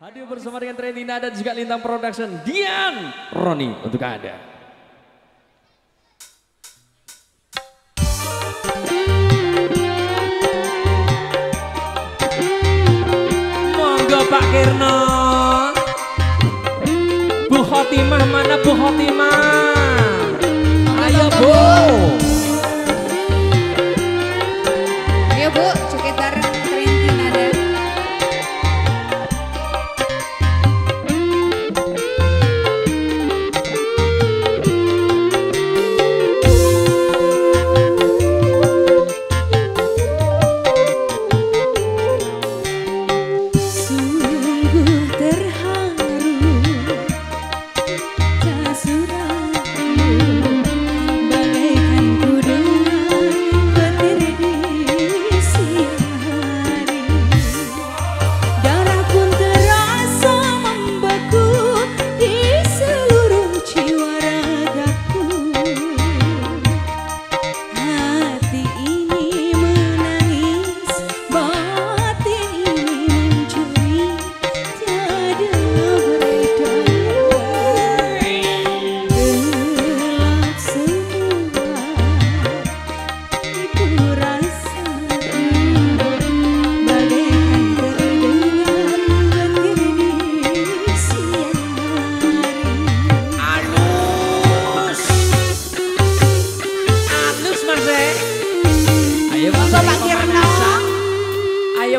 Hadir bersama dengan Trendina dan juga Lintang Production, Dian Roni untuk Anda. Monggo Pak Kirno. Bu Hotimah mana Bu Hotimah?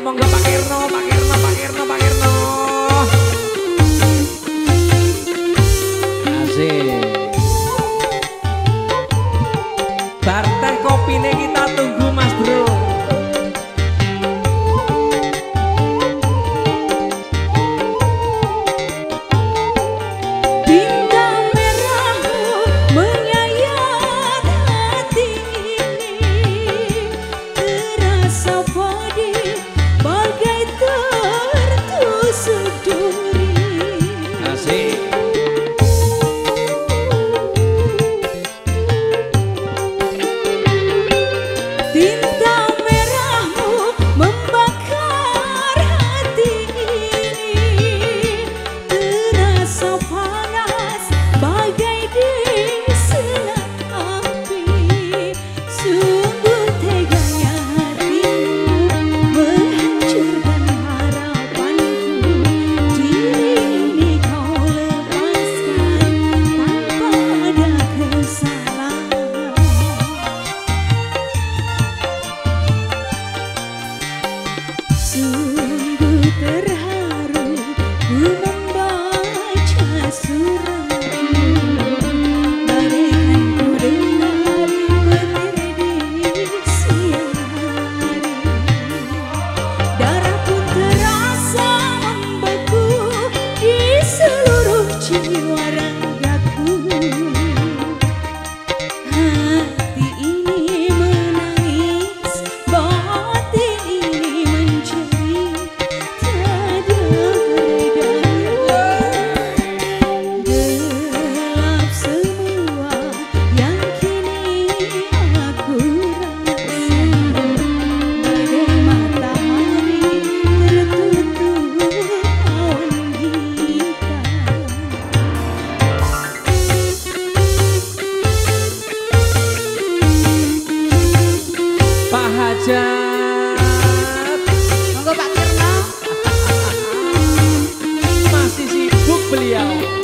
monggo Pak Kirno, Pak You. Yeah.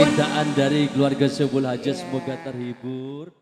Permintaan dari keluarga Sebul Haja semoga terhibur.